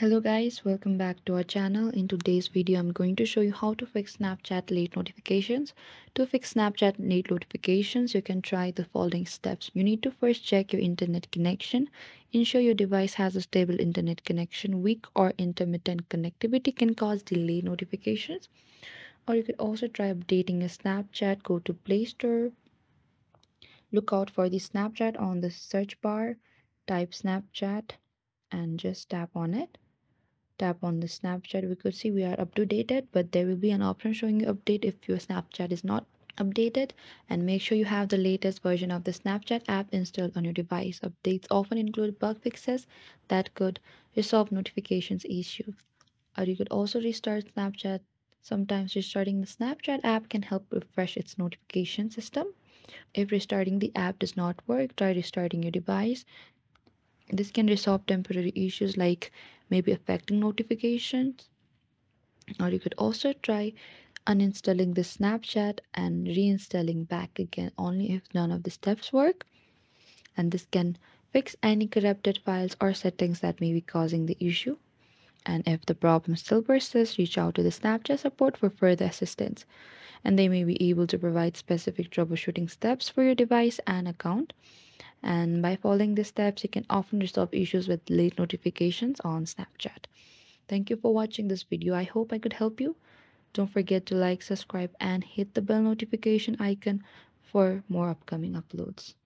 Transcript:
Hello guys, welcome back to our channel. In today's video, I'm going to show you how to fix Snapchat late notifications. To fix Snapchat late notifications, you can try the following steps. You need to first check your internet connection. Ensure your device has a stable internet connection. Weak or intermittent connectivity can cause delay notifications. Or you could also try updating your Snapchat. Go to Play Store. Look out for the Snapchat on the search bar. Type Snapchat and just tap on it tap on the snapchat. We could see we are up to dated but there will be an option showing you update if your snapchat is not updated. And make sure you have the latest version of the snapchat app installed on your device. Updates often include bug fixes that could resolve notifications issues. Or you could also restart snapchat. Sometimes restarting the snapchat app can help refresh its notification system. If restarting the app does not work try restarting your device this can resolve temporary issues like maybe affecting notifications. Or you could also try uninstalling the Snapchat and reinstalling back again only if none of the steps work. And this can fix any corrupted files or settings that may be causing the issue. And if the problem still persists, reach out to the Snapchat support for further assistance. And they may be able to provide specific troubleshooting steps for your device and account and by following these steps you can often resolve issues with late notifications on snapchat. Thank you for watching this video. I hope i could help you. Don't forget to like subscribe and hit the bell notification icon for more upcoming uploads